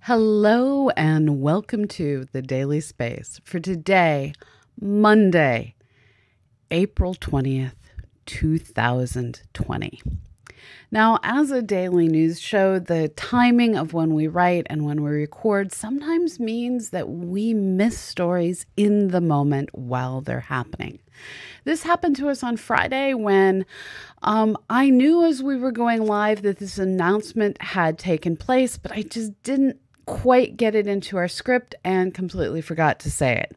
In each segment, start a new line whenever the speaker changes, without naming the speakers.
Hello and welcome to the Daily Space for today, Monday, April 20th, 2020. Now, as a daily news show, the timing of when we write and when we record sometimes means that we miss stories in the moment while they're happening. This happened to us on Friday when um, I knew as we were going live that this announcement had taken place, but I just didn't quite get it into our script and completely forgot to say it.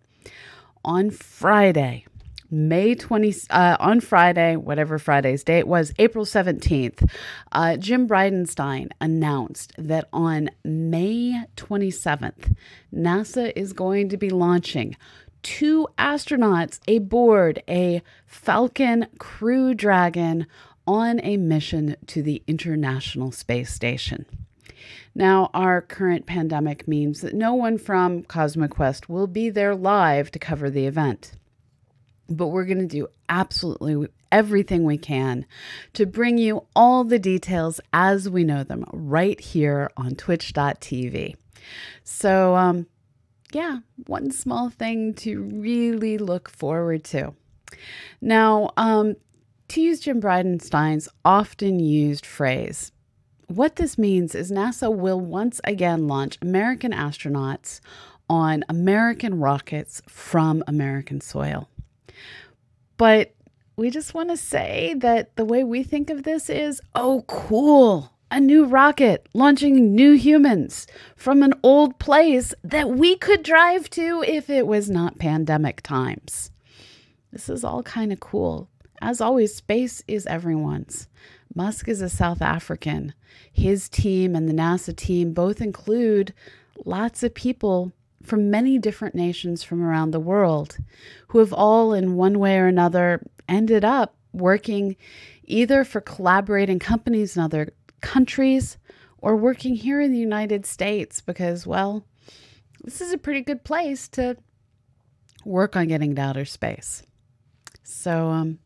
On Friday, May 20, uh, on Friday, whatever Friday's date was, April 17th, uh, Jim Bridenstine announced that on May 27th, NASA is going to be launching two astronauts aboard a Falcon Crew Dragon on a mission to the International Space Station. Now, our current pandemic means that no one from CosmoQuest will be there live to cover the event but we're going to do absolutely everything we can to bring you all the details as we know them right here on twitch.tv. So, um, yeah, one small thing to really look forward to. Now, um, to use Jim Bridenstine's often used phrase, what this means is NASA will once again launch American astronauts on American rockets from American soil. But we just want to say that the way we think of this is oh, cool, a new rocket launching new humans from an old place that we could drive to if it was not pandemic times. This is all kind of cool. As always, space is everyone's. Musk is a South African. His team and the NASA team both include lots of people from many different nations from around the world who have all, in one way or another, ended up working either for collaborating companies in other countries or working here in the United States because, well, this is a pretty good place to work on getting to outer space. So, um,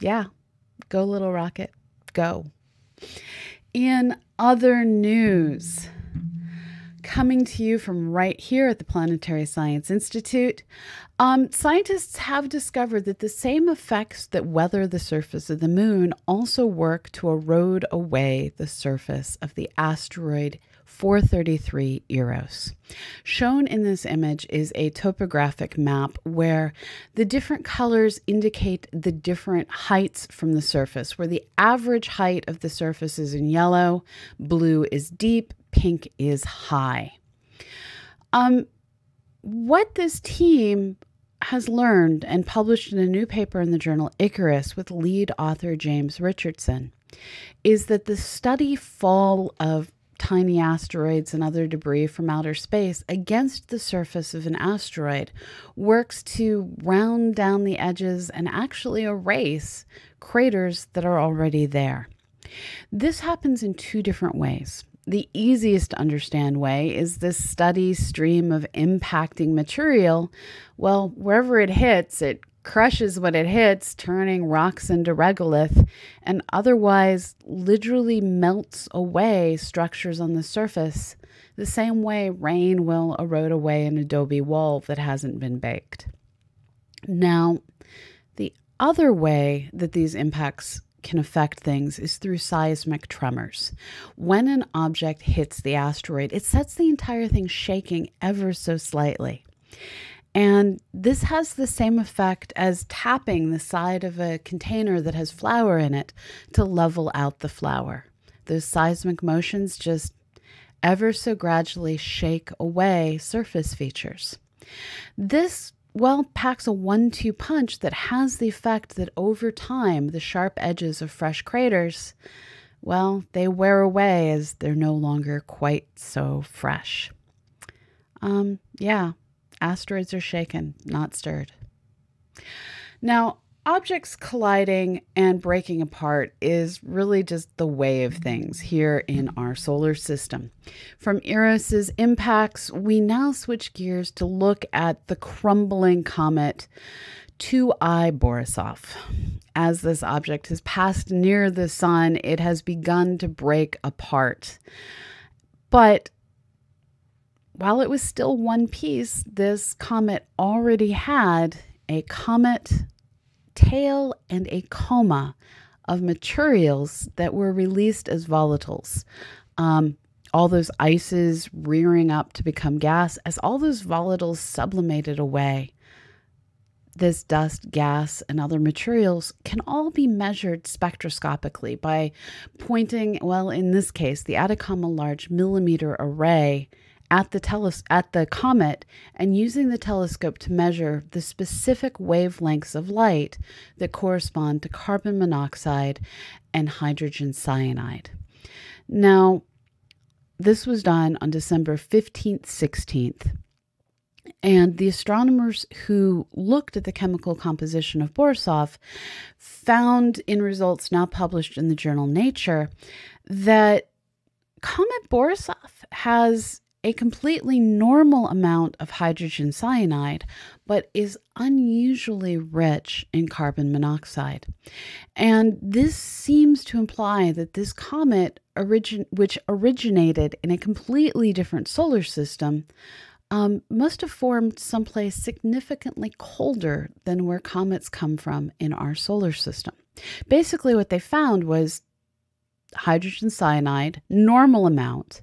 yeah, go, little rocket, go. In other news, coming to you from right here at the Planetary Science Institute. Um, scientists have discovered that the same effects that weather the surface of the moon also work to erode away the surface of the asteroid 433 Eros. Shown in this image is a topographic map where the different colors indicate the different heights from the surface, where the average height of the surface is in yellow, blue is deep, pink is high. Um, what this team has learned and published in a new paper in the journal Icarus with lead author James Richardson is that the study fall of tiny asteroids and other debris from outer space against the surface of an asteroid works to round down the edges and actually erase craters that are already there. This happens in two different ways. The easiest to understand way is this steady stream of impacting material. Well, wherever it hits, it crushes when it hits, turning rocks into regolith, and otherwise literally melts away structures on the surface, the same way rain will erode away an adobe wall that hasn't been baked. Now, the other way that these impacts can affect things is through seismic tremors. When an object hits the asteroid, it sets the entire thing shaking ever so slightly. And this has the same effect as tapping the side of a container that has flour in it to level out the flour. Those seismic motions just ever so gradually shake away surface features. This well, packs a one two punch that has the effect that over time, the sharp edges of fresh craters, well, they wear away as they're no longer quite so fresh. Um, yeah, asteroids are shaken, not stirred. Now, objects colliding and breaking apart is really just the way of things here in our solar system. From Eros's impacts, we now switch gears to look at the crumbling comet 2I Borisov. As this object has passed near the sun, it has begun to break apart. But while it was still one piece, this comet already had a comet tail and a coma of materials that were released as volatiles. Um, all those ices rearing up to become gas as all those volatiles sublimated away. This dust, gas, and other materials can all be measured spectroscopically by pointing, well, in this case, the Atacama Large Millimeter Array at the teles- at the comet and using the telescope to measure the specific wavelengths of light that correspond to carbon monoxide and hydrogen cyanide. Now, this was done on December 15th, 16th. And the astronomers who looked at the chemical composition of Borisov found in results now published in the journal Nature that Comet Borisov has a completely normal amount of hydrogen cyanide, but is unusually rich in carbon monoxide. And this seems to imply that this comet, origin- which originated in a completely different solar system, um, must have formed someplace significantly colder than where comets come from in our solar system. Basically, what they found was hydrogen cyanide, normal amount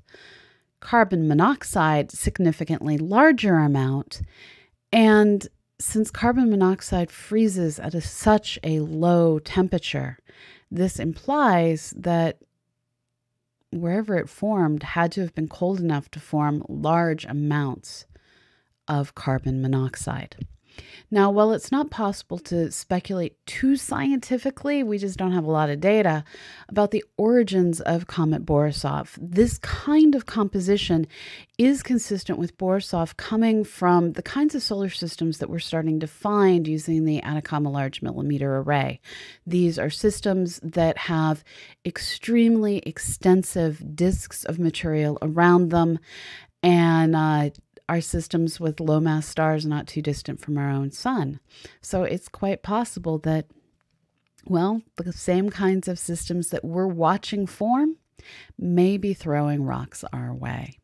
carbon monoxide significantly larger amount. And since carbon monoxide freezes at a, such a low temperature, this implies that wherever it formed had to have been cold enough to form large amounts of carbon monoxide. Now, while it's not possible to speculate too scientifically, we just don't have a lot of data about the origins of Comet Borisov. This kind of composition is consistent with Borisov coming from the kinds of solar systems that we're starting to find using the Atacama Large Millimeter Array. These are systems that have extremely extensive disks of material around them and uh, are systems with low mass stars not too distant from our own sun. So it's quite possible that, well, the same kinds of systems that we're watching form may be throwing rocks our way.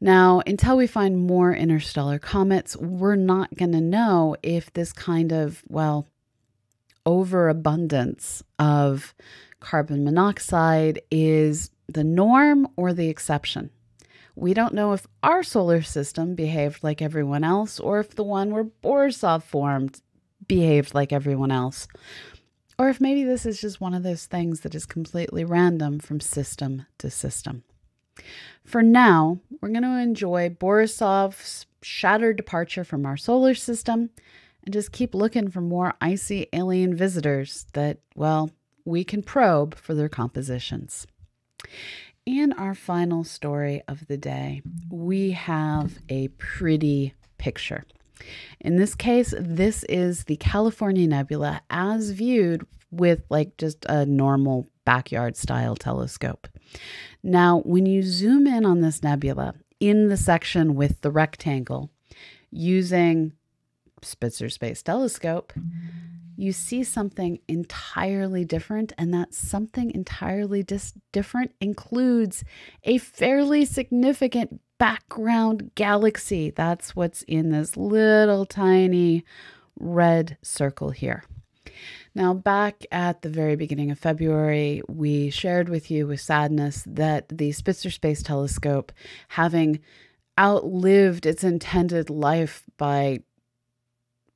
Now, until we find more interstellar comets, we're not going to know if this kind of, well, overabundance of carbon monoxide is the norm or the exception. We don't know if our solar system behaved like everyone else or if the one where Borisov formed behaved like everyone else. Or if maybe this is just one of those things that is completely random from system to system. For now, we're going to enjoy Borisov's shattered departure from our solar system and just keep looking for more icy alien visitors that, well, we can probe for their compositions. In our final story of the day, we have a pretty picture. In this case, this is the California Nebula as viewed with like just a normal backyard style telescope. Now, when you zoom in on this nebula in the section with the rectangle using Spitzer Space Telescope, you see something entirely different, and that something entirely dis- different includes a fairly significant background galaxy. That's what's in this little tiny red circle here. Now, back at the very beginning of February, we shared with you with sadness that the Spitzer Space Telescope, having outlived its intended life by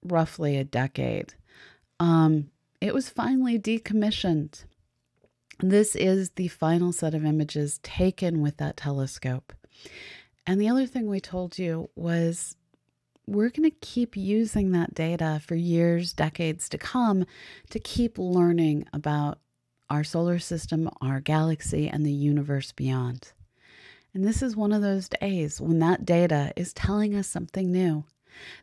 roughly a decade, um, it was finally decommissioned. This is the final set of images taken with that telescope. And the other thing we told you was we're going to keep using that data for years, decades to come to keep learning about our solar system, our galaxy, and the universe beyond. And this is one of those days when that data is telling us something new.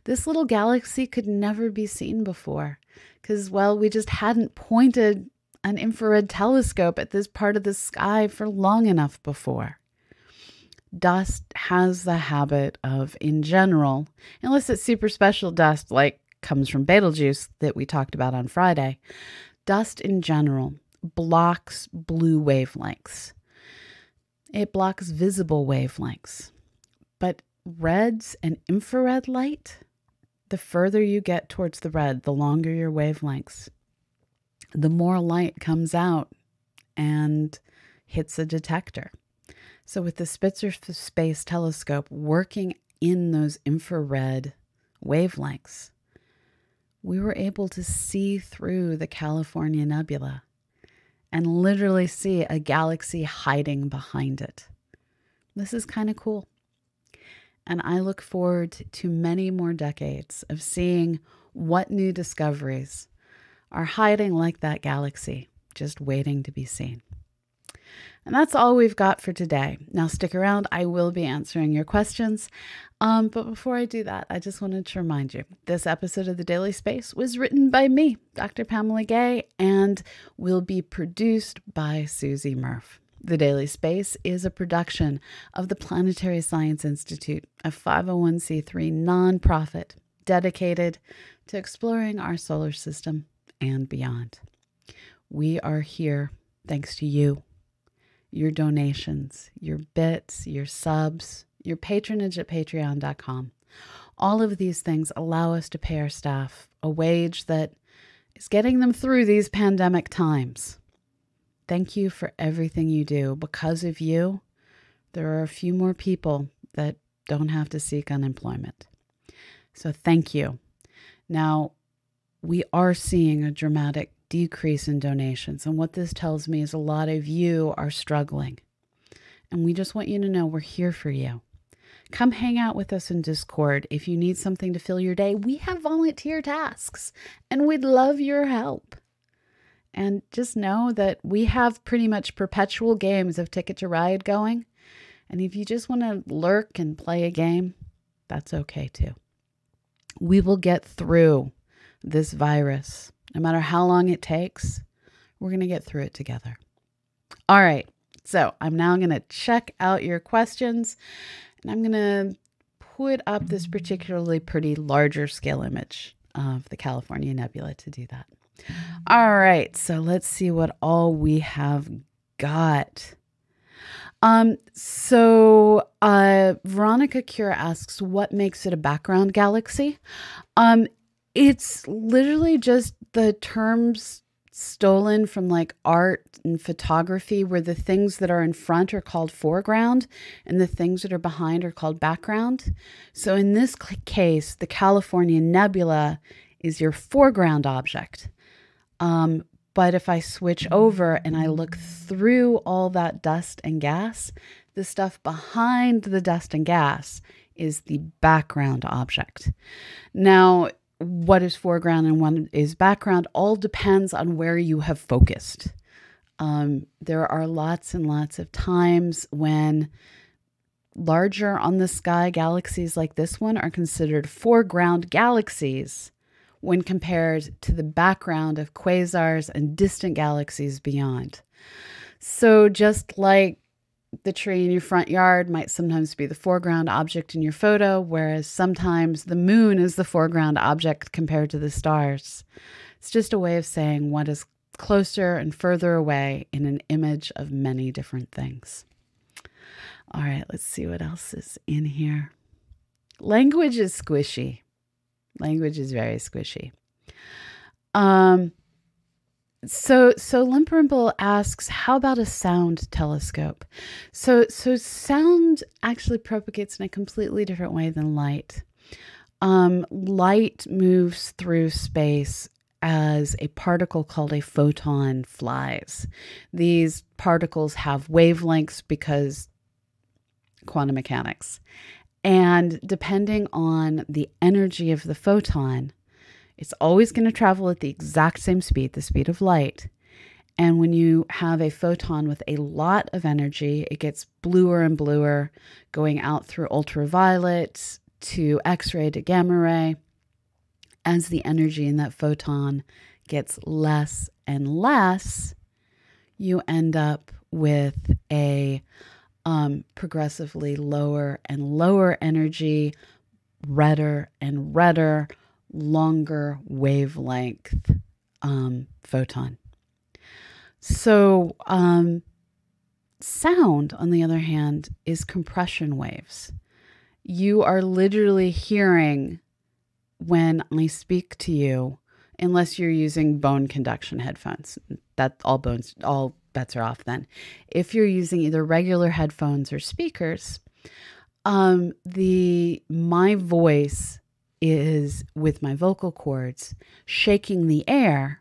This little galaxy could never be seen before because, well, we just hadn't pointed an infrared telescope at this part of the sky for long enough before. Dust has the habit of, in general, unless it's super special dust like comes from Betelgeuse that we talked about on Friday, dust in general blocks blue wavelengths. It blocks visible wavelengths. Reds and infrared light, the further you get towards the red, the longer your wavelengths, the more light comes out and hits a detector. So, with the Spitzer Space Telescope working in those infrared wavelengths, we were able to see through the California Nebula and literally see a galaxy hiding behind it. This is kind of cool. And I look forward to many more decades of seeing what new discoveries are hiding like that galaxy, just waiting to be seen. And that's all we've got for today. Now, stick around. I will be answering your questions. Um, but before I do that, I just wanted to remind you this episode of The Daily Space was written by me, Dr. Pamela Gay, and will be produced by Susie Murph. The Daily Space is a production of the Planetary Science Institute, a 501c3 nonprofit dedicated to exploring our solar system and beyond. We are here thanks to you your donations, your bits, your subs, your patronage at patreon.com. All of these things allow us to pay our staff a wage that is getting them through these pandemic times. Thank you for everything you do. Because of you, there are a few more people that don't have to seek unemployment. So thank you. Now, we are seeing a dramatic decrease in donations. And what this tells me is a lot of you are struggling. And we just want you to know we're here for you. Come hang out with us in Discord if you need something to fill your day. We have volunteer tasks and we'd love your help. And just know that we have pretty much perpetual games of Ticket to Ride going. And if you just want to lurk and play a game, that's okay too. We will get through this virus no matter how long it takes, we're going to get through it together. All right. So I'm now going to check out your questions and I'm going to put up this particularly pretty larger scale image of the California Nebula to do that. All right. So let's see what all we have got. Um, so uh, Veronica Cura asks, what makes it a background galaxy? Um, it's literally just the terms stolen from like art and photography where the things that are in front are called foreground and the things that are behind are called background. So in this case, the California nebula is your foreground object. Um, but if I switch over and I look through all that dust and gas, the stuff behind the dust and gas is the background object. Now, what is foreground and what is background all depends on where you have focused. Um, there are lots and lots of times when larger on the sky galaxies like this one are considered foreground galaxies when compared to the background of quasars and distant galaxies beyond. So, just like the tree in your front yard might sometimes be the foreground object in your photo, whereas sometimes the moon is the foreground object compared to the stars. It's just a way of saying what is closer and further away in an image of many different things. All right, let's see what else is in here. Language is squishy. Language is very squishy. Um, so so Limperimple asks, how about a sound telescope? So so sound actually propagates in a completely different way than light. Um, light moves through space as a particle called a photon flies. These particles have wavelengths because quantum mechanics. And depending on the energy of the photon, it's always going to travel at the exact same speed, the speed of light. And when you have a photon with a lot of energy, it gets bluer and bluer, going out through ultraviolet to X ray to gamma ray. As the energy in that photon gets less and less, you end up with a um, progressively lower and lower energy, redder and redder, longer wavelength um, photon. So, um, sound, on the other hand, is compression waves. you are literally hearing when I speak to you, unless you're using bone conduction headphones. That all bones, all bets are off then. If you're using either regular headphones or speakers, um, the my voice is with my vocal cords shaking the air.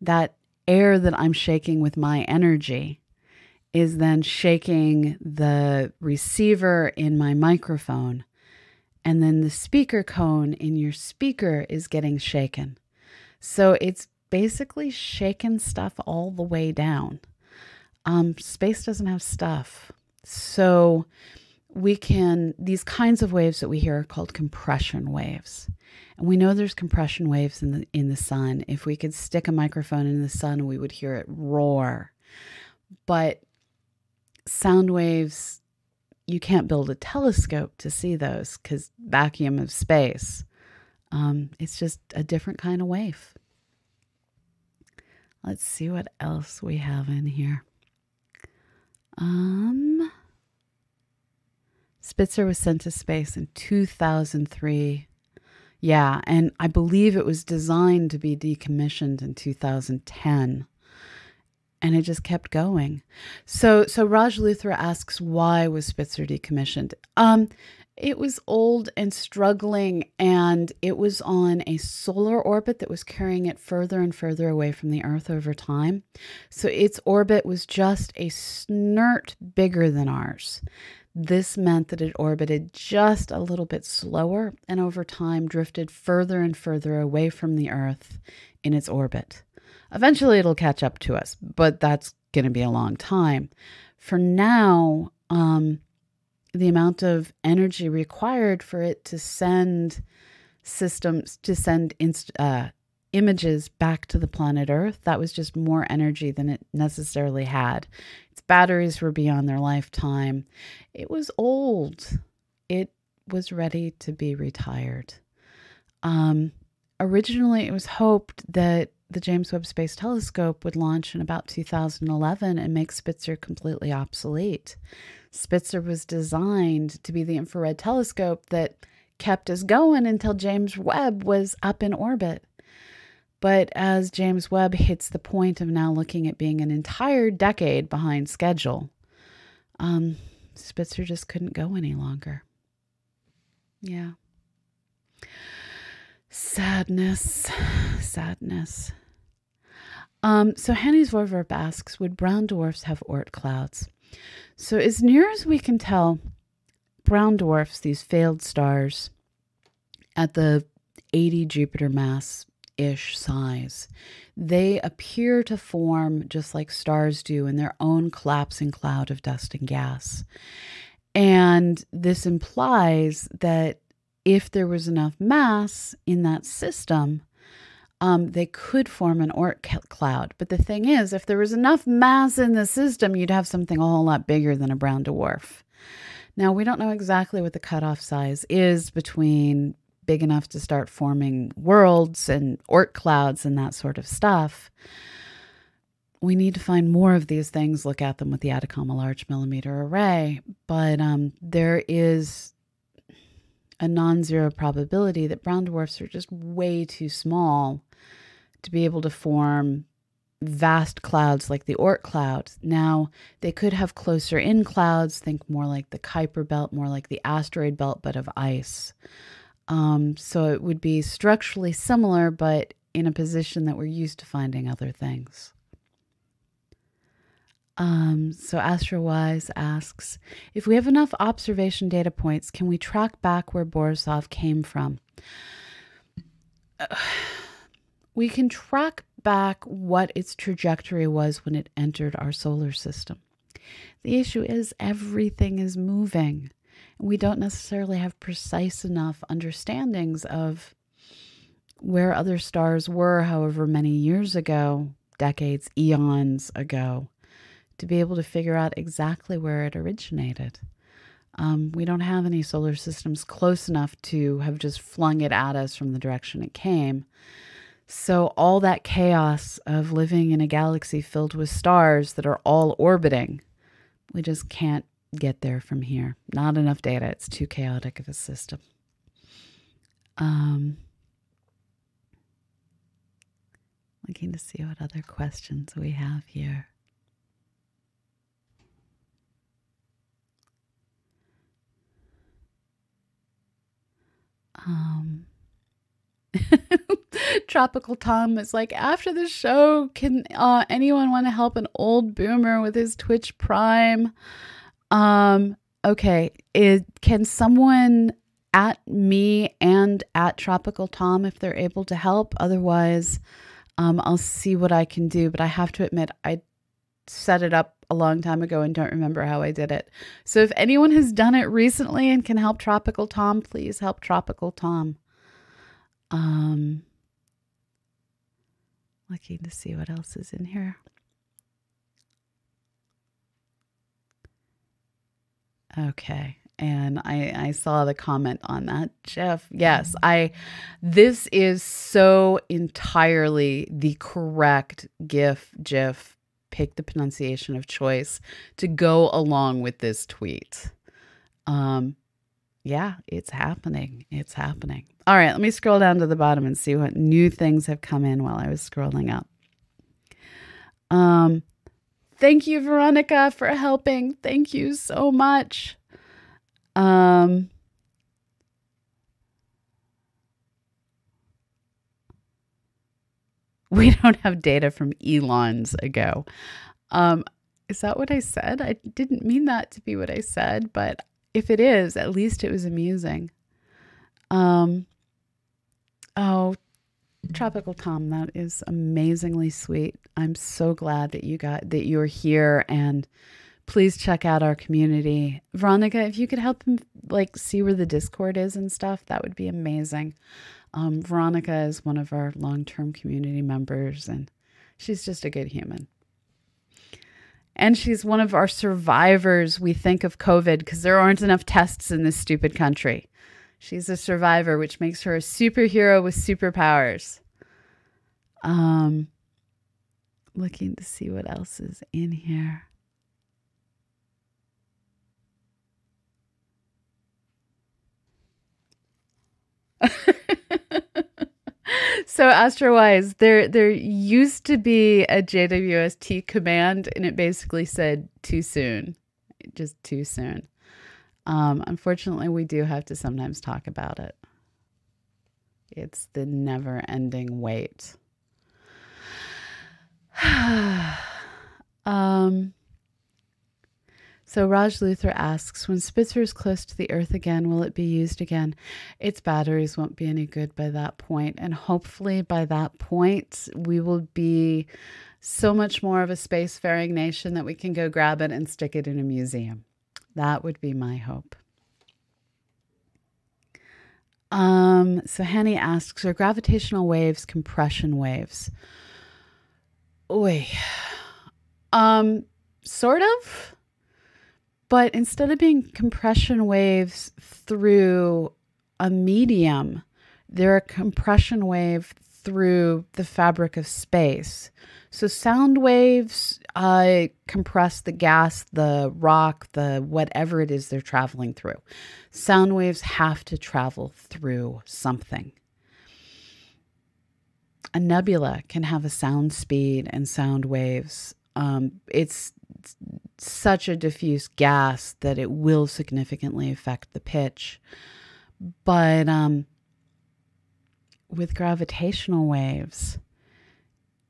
That air that I'm shaking with my energy is then shaking the receiver in my microphone. And then the speaker cone in your speaker is getting shaken. So it's basically shaking stuff all the way down. Um, space doesn't have stuff. So we can, these kinds of waves that we hear are called compression waves. And we know there's compression waves in the, in the sun. If we could stick a microphone in the sun, we would hear it roar. But sound waves, you can't build a telescope to see those because vacuum of space. Um, it's just a different kind of wave. Let's see what else we have in here. Um, Spitzer was sent to space in 2003. Yeah, and I believe it was designed to be decommissioned in 2010. And it just kept going. So so Raj Luthra asks why was Spitzer decommissioned? Um it was old and struggling, and it was on a solar orbit that was carrying it further and further away from the Earth over time. So its orbit was just a snert bigger than ours. This meant that it orbited just a little bit slower and over time drifted further and further away from the Earth in its orbit. Eventually, it'll catch up to us, but that's going to be a long time. For now, um, the amount of energy required for it to send systems to send inst- uh, images back to the planet Earth, that was just more energy than it necessarily had. Its batteries were beyond their lifetime. It was old. It was ready to be retired. Um, originally, it was hoped that the James Webb Space Telescope would launch in about 2011 and make Spitzer completely obsolete. Spitzer was designed to be the infrared telescope that kept us going until James Webb was up in orbit. But as James Webb hits the point of now looking at being an entire decade behind schedule, um, Spitzer just couldn't go any longer. Yeah. Sadness, sadness. Um, so Hanny's Voorwerp asks, would brown dwarfs have Oort clouds? So, as near as we can tell, brown dwarfs, these failed stars at the 80 Jupiter mass ish size, they appear to form just like stars do in their own collapsing cloud of dust and gas. And this implies that if there was enough mass in that system, um, they could form an Oort cloud. But the thing is, if there was enough mass in the system, you'd have something a whole lot bigger than a brown dwarf. Now, we don't know exactly what the cutoff size is between big enough to start forming worlds and Oort clouds and that sort of stuff. We need to find more of these things, look at them with the Atacama Large Millimeter Array. But um, there is a non zero probability that brown dwarfs are just way too small to be able to form vast clouds like the Oort cloud. Now, they could have closer in clouds, think more like the Kuiper belt, more like the asteroid belt, but of ice. Um, so it would be structurally similar, but in a position that we're used to finding other things. Um, so AstroWise asks if we have enough observation data points, can we track back where Borisov came from? Uh, we can track back what its trajectory was when it entered our solar system. The issue is everything is moving. And we don't necessarily have precise enough understandings of where other stars were, however many years ago, decades, eons ago, to be able to figure out exactly where it originated. Um, we don't have any solar systems close enough to have just flung it at us from the direction it came. So, all that chaos of living in a galaxy filled with stars that are all orbiting, we just can't get there from here. Not enough data. It's too chaotic of a system. Um, looking to see what other questions we have here. Um, Tropical Tom is like, after the show, can uh, anyone want to help an old boomer with his Twitch Prime? Um, okay. It, can someone at me and at Tropical Tom if they're able to help? Otherwise, um, I'll see what I can do. But I have to admit, I set it up a long time ago and don't remember how I did it. So if anyone has done it recently and can help Tropical Tom, please help Tropical Tom. Um, looking to see what else is in here. Okay. And I, I saw the comment on that. Jeff, yes, I this is so entirely the correct GIF, GIF, pick the pronunciation of choice to go along with this tweet. Um, yeah, it's happening. It's happening. All right, let me scroll down to the bottom and see what new things have come in while I was scrolling up. Um, thank you, Veronica, for helping. Thank you so much. Um, we don't have data from Elon's ago. Um, is that what I said? I didn't mean that to be what I said, but if it is, at least it was amusing. Um, oh, Tropical Tom, that is amazingly sweet. I'm so glad that you got that you're here and please check out our community. Veronica, if you could help him like see where the Discord is and stuff, that would be amazing. Um, Veronica is one of our long-term community members and she's just a good human. And she's one of our survivors, we think, of COVID because there aren't enough tests in this stupid country. She's a survivor, which makes her a superhero with superpowers. Um, looking to see what else is in here. so AstroWise, there there used to be a JWST command, and it basically said too soon, just too soon. Um, unfortunately, we do have to sometimes talk about it. It's the never-ending wait. um, so Raj Luther asks, when Spitzer is close to the Earth again, will it be used again? Its batteries won't be any good by that point, and hopefully by that point we will be so much more of a spacefaring nation that we can go grab it and stick it in a museum. That would be my hope. Um, so Henny asks, are gravitational waves compression waves? Oi. Um, sort of. But instead of being compression waves through a medium, they're a compression wave through the fabric of space. So sound waves uh, compress the gas, the rock, the whatever it is they're traveling through. Sound waves have to travel through something. A nebula can have a sound speed and sound waves. Um, it's such a diffuse gas that it will significantly affect the pitch. But um, with gravitational waves,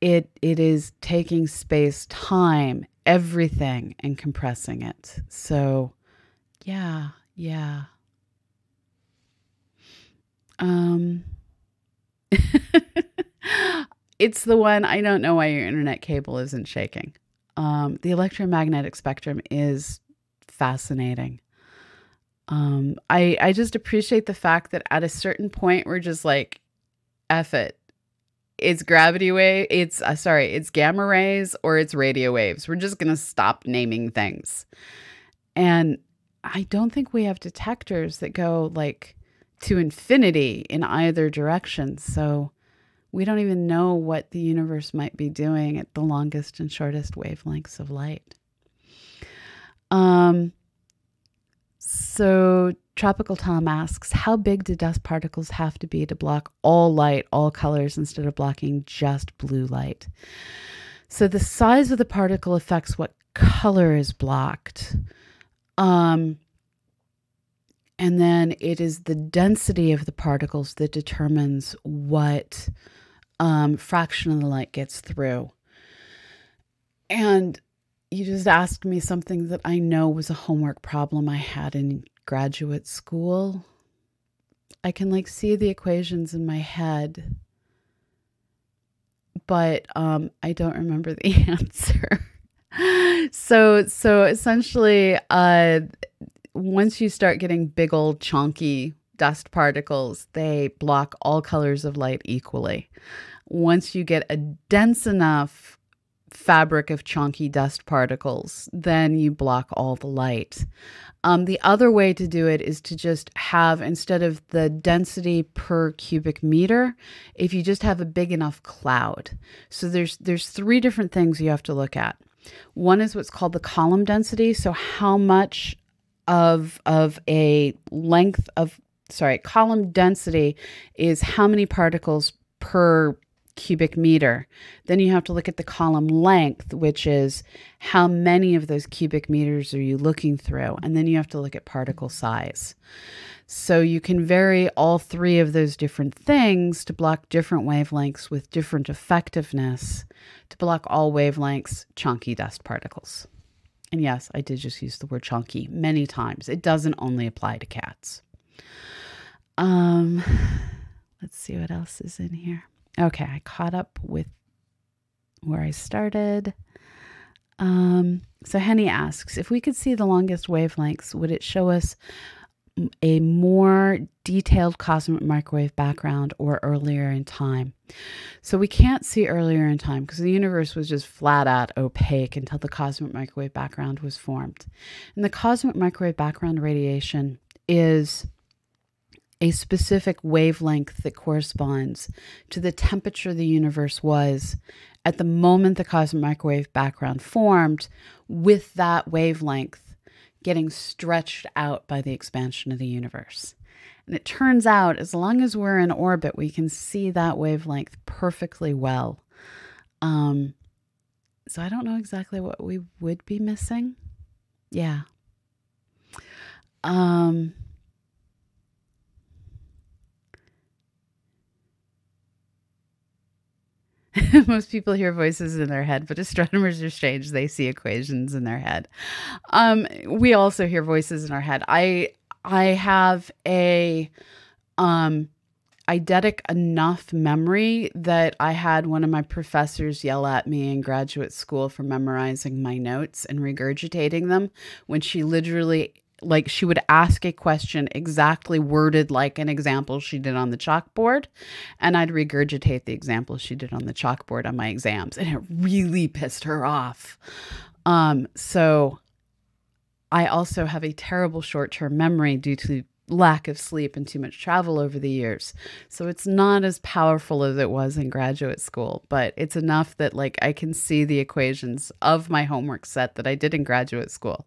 it it is taking space, time, everything, and compressing it. So, yeah, yeah. Um, it's the one I don't know why your internet cable isn't shaking um, the electromagnetic spectrum is fascinating. Um, I I just appreciate the fact that at a certain point we're just like, F it. It's gravity wave. It's uh, sorry, it's gamma rays or it's radio waves. We're just gonna stop naming things. And I don't think we have detectors that go like to infinity in either direction. So we don't even know what the universe might be doing at the longest and shortest wavelengths of light. Um, So, Tropical Tom asks, How big do dust particles have to be to block all light, all colors, instead of blocking just blue light? So, the size of the particle affects what color is blocked. Um, and then it is the density of the particles that determines what um, fraction of the light gets through. And you just asked me something that I know was a homework problem I had in graduate school. I can like see the equations in my head, but um, I don't remember the answer. so so essentially, uh, once you start getting big old chunky dust particles, they block all colors of light equally. Once you get a dense enough fabric of chunky dust particles, then you block all the light. Um, the other way to do it is to just have, instead of the density per cubic meter, if you just have a big enough cloud. So there's there's three different things you have to look at. One is what's called the column density. So how much of of a length of sorry column density is how many particles per cubic meter then you have to look at the column length which is how many of those cubic meters are you looking through and then you have to look at particle size so you can vary all three of those different things to block different wavelengths with different effectiveness to block all wavelengths chunky dust particles and yes, I did just use the word chunky many times. It doesn't only apply to cats. Um, let's see what else is in here. Okay, I caught up with where I started. Um, so Henny asks if we could see the longest wavelengths, would it show us a more detailed cosmic microwave background or earlier in time. So we can't see earlier in time because the universe was just flat out opaque until the cosmic microwave background was formed. And the cosmic microwave background radiation is a specific wavelength that corresponds to the temperature the universe was at the moment the cosmic microwave background formed with that wavelength getting stretched out by the expansion of the universe. And it turns out, as long as we're in orbit, we can see that wavelength perfectly well. Um, so I don't know exactly what we would be missing. Yeah. Um, Most people hear voices in their head, but astronomers are strange. They see equations in their head. Um, we also hear voices in our head. I I have a um eidetic enough memory that I had one of my professors yell at me in graduate school for memorizing my notes and regurgitating them when she literally like she would ask a question exactly worded like an example she did on the chalkboard and I'd regurgitate the example she did on the chalkboard on my exams and it really pissed her off. Um so I also have a terrible short-term memory due to lack of sleep and too much travel over the years. So it's not as powerful as it was in graduate school, but it's enough that like I can see the equations of my homework set that I did in graduate school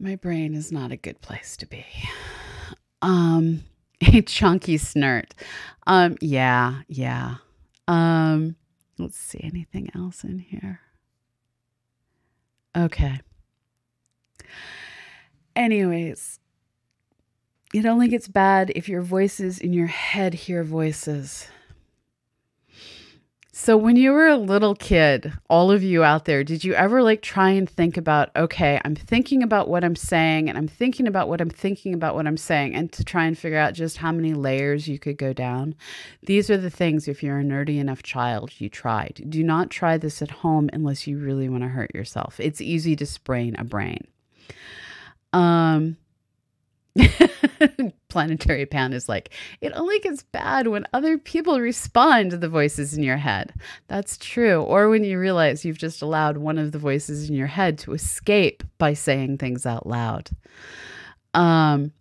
my brain is not a good place to be. Um, a chunky snort. Um, yeah, yeah. Um, let's see anything else in here. Okay. Anyways, it only gets bad if your voices in your head hear voices. So, when you were a little kid, all of you out there, did you ever like try and think about, okay, I'm thinking about what I'm saying and I'm thinking about what I'm thinking about what I'm saying, and to try and figure out just how many layers you could go down? These are the things, if you're a nerdy enough child, you tried. Do not try this at home unless you really want to hurt yourself. It's easy to sprain a brain. Um, Planetary Pound is like, it only gets bad when other people respond to the voices in your head. That's true. Or when you realize you've just allowed one of the voices in your head to escape by saying things out loud. Um,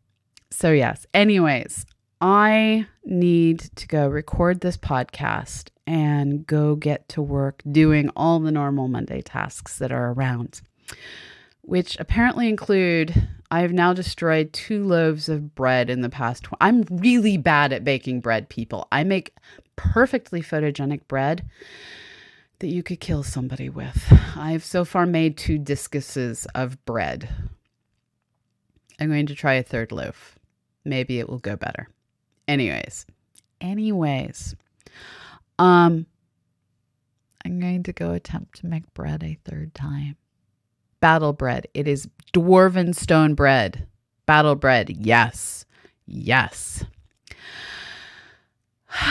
so, yes. Anyways, I need to go record this podcast and go get to work doing all the normal Monday tasks that are around. Which apparently include I have now destroyed two loaves of bread in the past. Tw- I'm really bad at baking bread, people. I make perfectly photogenic bread that you could kill somebody with. I've so far made two discuses of bread. I'm going to try a third loaf. Maybe it will go better. Anyways, anyways, um, I'm going to go attempt to make bread a third time. Battle bread. It is dwarven stone bread. Battle bread. Yes. Yes.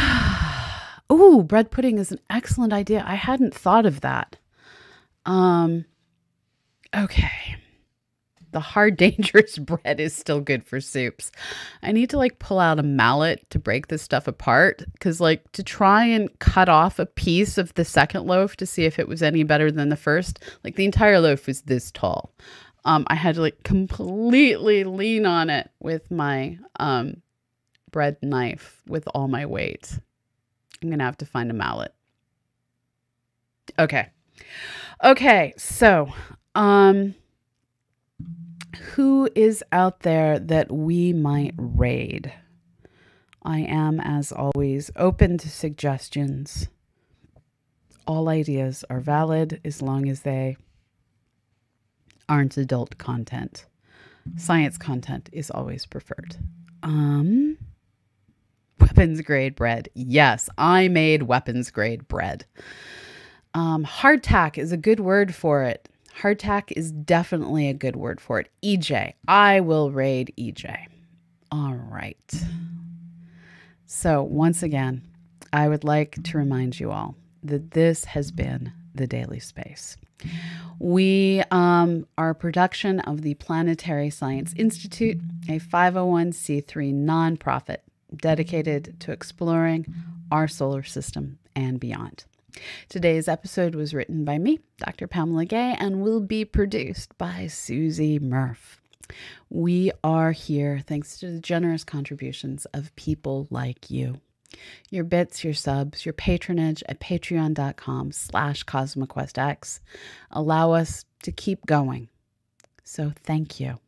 Ooh, bread pudding is an excellent idea. I hadn't thought of that. Um okay. The hard dangerous bread is still good for soups. I need to like pull out a mallet to break this stuff apart cuz like to try and cut off a piece of the second loaf to see if it was any better than the first, like the entire loaf was this tall. Um I had to like completely lean on it with my um bread knife with all my weight. I'm going to have to find a mallet. Okay. Okay, so um who is out there that we might raid? I am as always open to suggestions. All ideas are valid as long as they aren't adult content. Science content is always preferred. Um Weapons grade bread. Yes, I made weapons grade bread. Um, hardtack is a good word for it. Hardtack is definitely a good word for it. EJ. I will raid EJ. All right. So, once again, I would like to remind you all that this has been the Daily Space. We um, are a production of the Planetary Science Institute, a 501c3 nonprofit dedicated to exploring our solar system and beyond. Today's episode was written by me, Dr. Pamela Gay, and will be produced by Susie Murph. We are here thanks to the generous contributions of people like you. Your bits, your subs, your patronage at patreon.com slash cosmoquestx allow us to keep going. So thank you.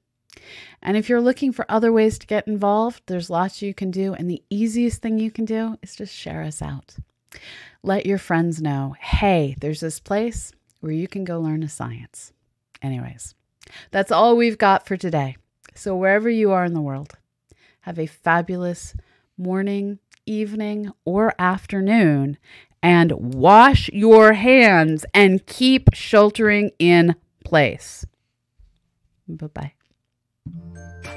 And if you're looking for other ways to get involved, there's lots you can do. And the easiest thing you can do is just share us out. Let your friends know hey, there's this place where you can go learn a science. Anyways, that's all we've got for today. So, wherever you are in the world, have a fabulous morning, evening, or afternoon, and wash your hands and keep sheltering in place. Bye bye.